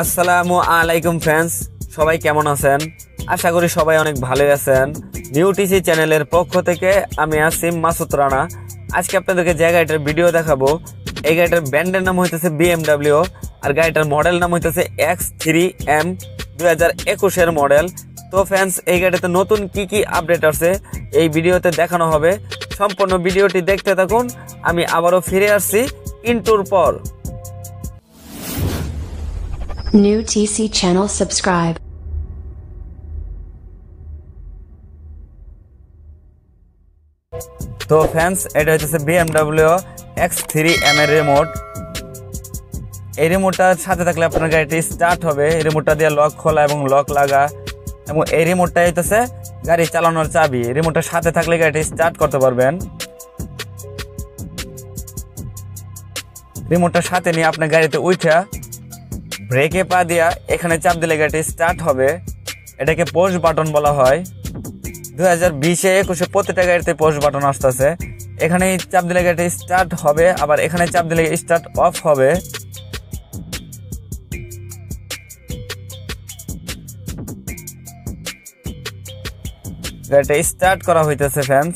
আসসালামু আলাইকুম ফ্রেন্ডস সবাই কেমন আছেন? আশা করি সবাই অনেক ভালোই আছেন। নিউটিসি চ্যানেলের পক্ষ থেকে আমি আসিম মাসুদ রানা। আজকে আপনাদেরকে যে গাড়িটার ভিডিও দেখাবো, এই গাড়িটার ব্র্যান্ডের নাম হইতেছে বিএমডাব্লিউ আর গাড়িটার মডেল নাম হইতেছে এক্স থ্রি এম দুই হাজার একুশের মডেল তো ফ্যান্স এই গাড়িতে নতুন কি কি আপডেট আছে এই ভিডিওতে দেখানো হবে। সম্পূর্ণ ভিডিওটি দেখতে থাকুন। আমি আবারও ফিরে আসছি ইন্টুর পর। New TC channel subscribe. তো ফ্যান্স এটা হচ্ছে বিএমডাব্লিউ এক্স থ্রি এম এর রিমোট এই রিমোটটার সাথে থাকলে আপনার গাড়িটি স্টার্ট হবে। এই রিমোটটা দিয়ে লক খোলা এবং লক লাগা। এবং এই রিমোটটা হইতেছে গাড়ি চালানোর চাবি। রিমোটটা সাথে থাকলে গাড়িটি স্টার্ট করতে পারবেন। রিমোটটা সাথে নিয়ে আপনার গাড়িতে উঠা ব্রেকে পা দিয়া এখানে চাপ দিলে গাড়িটি স্টার্ট হবে। এটাকে পোস্ট বাটন বলা হয়। দু হাজার বিশে একুশে প্রতিটা গাড়িতে পোস্ট বাটন আসতেছে। এখানে চাপ দিলে গাড়িটি স্টার্ট হবে, আবার এখানে চাপ দিলে স্টার্ট অফ হবে। গাড়িটা স্টার্ট করা হইতেছে ফ্যান্স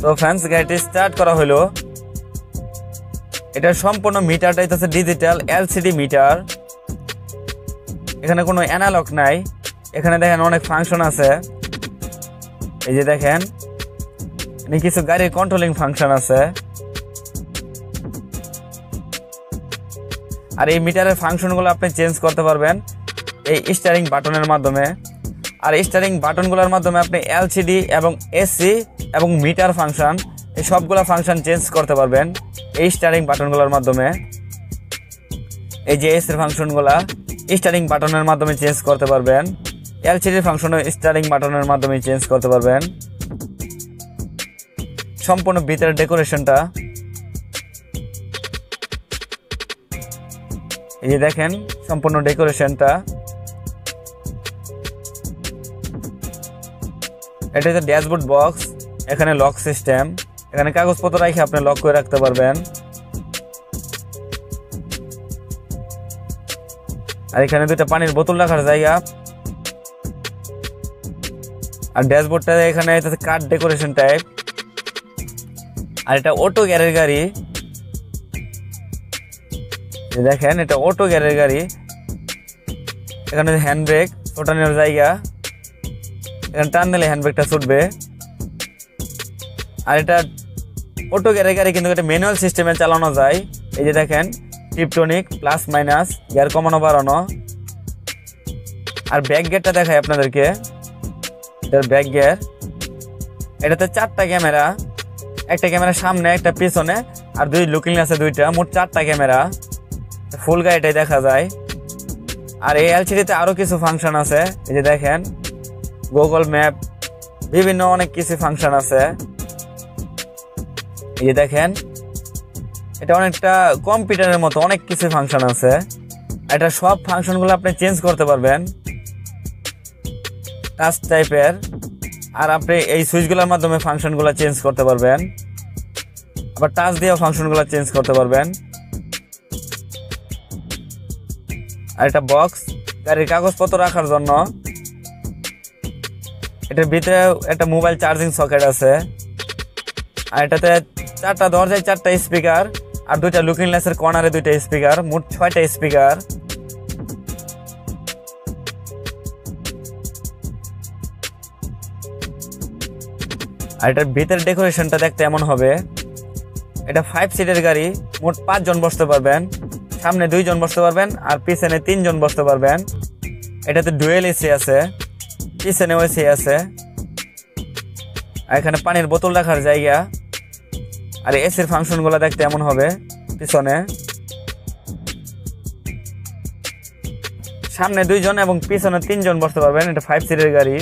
তো ফ্যান্স গাড়িটি স্টার্ট করা হলো এটার সম্পূর্ণ মিটারটা হইতেছে ডিজিটাল এলসিডি মিটার এখানে কোনো অ্যানালগ নাই। এখানে দেখেন অনেক ফাংশন আছে। এই যে দেখেন কিছু গাড়ির কন্ট্রোলিং ফাংশন আছে। আর এই মিটারের ফাংশনগুলো আপনি চেঞ্জ করতে পারবেন এই স্টারিং বাটনের মাধ্যমে। আর স্টারিং বাটনগুলোর মাধ্যমে আপনি এলসিডি এবং এসি এবং মিটার ফাংশন এই সবগুলো ফাংশন চেঞ্জ করতে পারবেন। এই স্টারিং বাটনগুলোর মাধ্যমে। এই যে এসির ফাংশনগুলা স্টারিং বাটনের মাধ্যমে চেঞ্জ করতে পারবেন। এলসিডির ফাংশন স্টারিং বাটনের মাধ্যমে চেঞ্জ করতে পারবেন। সম্পূর্ণ ভিতরের ডেকোরেশনটা এই যে দেখেন, সম্পূর্ণ ডেকোরেশনটা এটা হচ্ছে ড্যাশবোর্ড বক্স, এখানে লক সিস্টেম এখানে কাগজপত্র রেখে, আপনি লক করে রাখতে পারবেন। আর এখানে দুইটা পানির বোতল রাখার জায়গা। আর ড্যাশবোর্ডটা এখানে কাঠ ডেকোরেশন টাইপ আর এটা অটো গ্যারের গাড়ি। দেখেন, এটা অটো গ্যারের গাড়ি। এখানে হ্যান্ড ব্রেক ছোটানোর জায়গা। এখানে টান দিলে হ্যান্ড ব্রেকটা ছুটবে। আর এটা অটো গ্যারের গাড়ি কিন্তু এটা ম্যানুয়াল সিস্টেমে চালানো যায়। এই যে দেখেন টিপটনিক প্লাস মাইনাস গিয়ার কমানো বাড়ানো। আর ব্যাক গিয়ারটা দেখায় আপনাদেরকে। এটার ব্যাক গিয়ার এটাতে চারটা ক্যামেরা একটা ক্যামেরা সামনে, একটা পিছনে, আর দুই লুকিং আছে দুইটা, মোট চারটা ক্যামেরা ফুল গাড়িটাই দেখা যায়। আর এই এলসিডিতে আরও কিছু ফাংশন আছে। এই যে দেখেন গুগল ম্যাপ বিভিন্ন অনেক কিছু ফাংশন আছে। এই দেখেন, এটা অনেকটা কম্পিউটারের মতো, অনেক কিছু ফাংশন আছে। এটা সব ফাংশনগুলো আপনি চেঞ্জ করতে পারবেন। টাচ টাইপের আর আপনি এই সুইচগুলোর মাধ্যমে ফাংশনগুলো চেঞ্জ করতে পারবেন। আবার টাচ দিয়েও ফাংশনগুলো চেঞ্জ করতে পারবেন। আর একটা বক্স গাড়ির কাগজপত্র রাখার জন্য। এটার ভিতরে একটা মোবাইল চার্জিং সকেট আছে। আর এটাতে চারটা দরজায় চারটা স্পিকার আর দুইটা লুকিং গ্লাসের কর্নারে দুইটা স্পিকার মোট ছয়টা স্পিকার আর এটার ভিতরের ডেকোরেশনটা দেখতে এমন হবে। এটা ফাইভ সিটের গাড়ি, মোট পাঁচজন বসতে পারবেন। সামনে দুইজন বসতে পারবেন, আর পিছনে তিনজন বসতে পারবেন। এটাতে ডুয়েল এসি আছে, পিছনেও এসি আছে। এখানে পানির বোতল রাখার জায়গা। আর এসির ফাংশনগুলো দেখতে এমন হবে, পিছনে। সামনে দুইজন এবং পিছনে তিনজন বসতে পারবেন, এটা ফাইভ সিটের গাড়ি।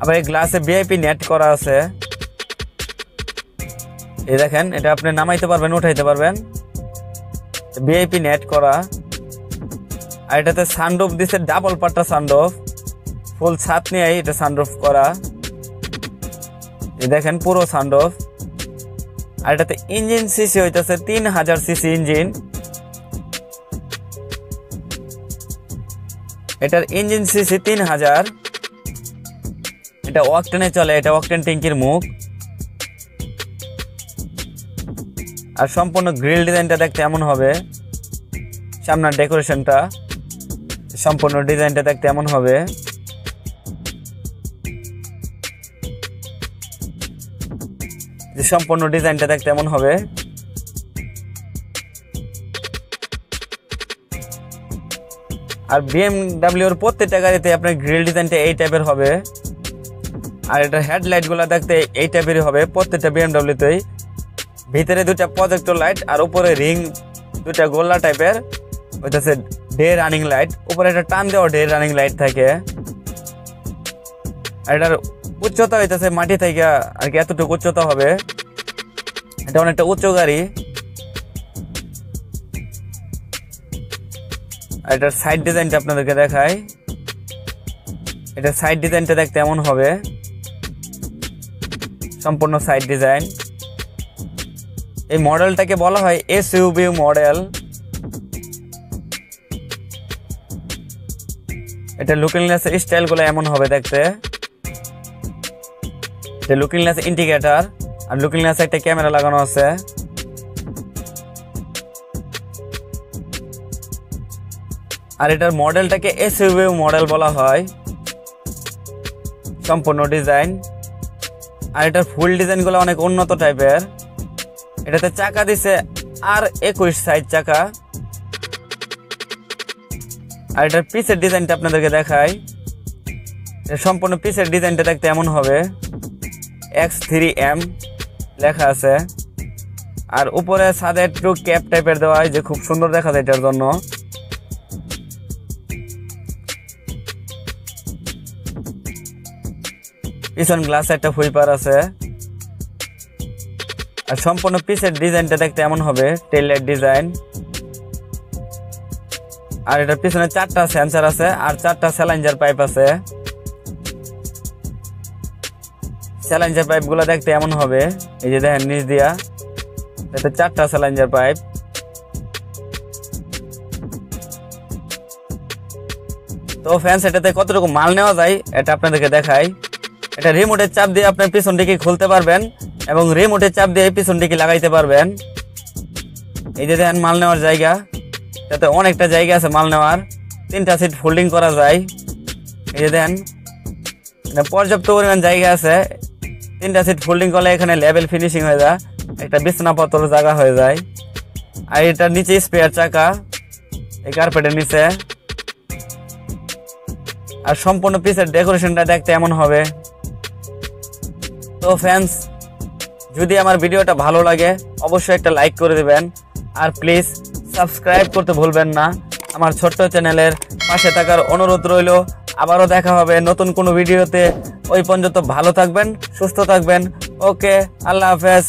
আবার এই গ্লাসে ভিআইপি নেট করা আছে। এই দেখেন, এটা আপনি নামাইতে পারবেন, উঠাইতে পারবেন। ভিআইপি নেট করা। আর এটাতে সানরুফ দিছে ডাবল পাট্টা সানরুফ ফুল ছাদ নিয়ে এটা সানরুফ করা। এই দেখেন, পুরো সানরুফ আর এটাতে ইঞ্জিন সিসি হইতেছে তিন হাজার সিসি ইঞ্জিন। এটার ইঞ্জিন সিসি তিন হাজার। এটা ওয়াকটেনে চলে, এটা ওয়াকটেন টিঙ্কির মুখ। আর সম্পূর্ণ গ্রিল ডিজাইনটা দেখতে এমন হবে। সামনের ডেকোরেশনটা, সম্পূর্ণ ডিজাইনটা দেখতে এমন হবে। যে সম্পূর্ণ ডিজাইনটা দেখতে এমন হবে। আর বিএমডাব্লিউর প্রত্যেকটা গাড়িতে আপনার গ্রিল ডিজাইনটা এই টাইপের হবে। আর এটা হেডলাইটগুলা দেখতে এই টাইপেরই হবে প্রত্যেকটা বিএমডাব্লিউতেই ভিতরে দুটা প্রজেক্টর লাইট আর উপরে রিং দুটা গোল্লা টাইপের ওইটাছে ডে রানিং লাইট উপরে একটা টান দেওয়া ডে রানিং লাইট থাকে। আর এটার উচ্চতা হইতেছে মাটি থেকে আর কি এতটুকু উচ্চতা হবে। এটা অনেকটা উচ্চ গাড়ি। এটার সাইড ডিজাইনটা আপনাদেরকে দেখাই। এটা সাইড ডিজাইনটা দেখতে এমন হবে। সম্পূর্ণ সাইড ডিজাইন এই মডেলটাকে বলা হয় এস ইউবি মডেল এটা লুকিং গ্লাস স্টাইলগুলো এমন হবে দেখতে। যে লুকিং গ্লাস ইন্ডিকেটার আর লুকিং গ্লাস একটা ক্যামেরা লাগানো আছে। আর এটার মডেলটাকে এস মডেল বলা হয়। সম্পূর্ণ ডিজাইন আর এটার ফুল ডিজাইনগুলো অনেক উন্নত টাইপের এটাতে চাকা দিছে আর একুশ সাইজ চাকা। আর এটার পিসের ডিজাইনটা আপনাদেরকে এর সম্পূর্ণ পিসের ডিজাইনটা দেখতে এমন হবে। এক্স থ্রি এম লেখা আছে। আর উপরে সাদে একটু ক্যাপ টাইপের দেওয়া হয় যে খুব সুন্দর দেখা যায় এটার জন্য। পিছন গ্লাস একটা হুইপার আছে। আর সম্পূর্ণ পিসের ডিজাইনটা দেখতে এমন হবে টেল লাইট ডিজাইন আর এটার পিছনে চারটা সেন্সার আছে, আর চারটা স্যালাইঞ্জার পাইপ আছে। স্যালাইঞ্জার পাইপগুলো দেখতে এমন হবে। এই যে দেখেন, নিচ দিয়া। এতে চারটা স্যালাইঞ্জার পাইপ। তো ফ্যান্স এটাতে কতটুকু মাল নেওয়া যায়, এটা আপনাদেরকে দেখাই। এটা রিমোটের চাপ দিয়ে আপনার পিছন দিকে খুলতে পারবেন এবং রিমোটের চাপ দিয়ে পিছন দিকে লাগাইতে পারবেন। এই যে দেখেন, মাল নেওয়ার জায়গা। যাতে অনেকটা জায়গা আছে মাল নেওয়ার। তিনটা সিট ফোল্ডিং করা যায়। এই যে এটা পর্যাপ্ত পরিমাণ জায়গা আছে। তিনটা সিট ফোল্ডিং করলে এখানে লেভেল ফিনিশিং হয়ে যায়। একটা বিছনাপত্র জায়গা হয়ে যায়। আর এটার নিচে স্পেয়ার চাকা, এই কার্পেটের নিচে। আর সম্পূর্ণ পিসের ডেকোরেশনটা দেখতে এমন হবে। তো ফ্যান্স যদি আমার ভিডিওটা ভালো লাগে, অবশ্যই একটা লাইক করে দিবেন। আর প্লিজ সাবস্ক্রাইব করতে ভুলবেন না। আমার ছোট্ট চ্যানেলের পাশে থাকার অনুরোধ রইল। আবারও দেখা হবে নতুন কোনো ভিডিওতে। ওই পর্যন্ত ভালো থাকবেন, সুস্থ থাকবেন। ওকে, আল্লাহ হাফেজ।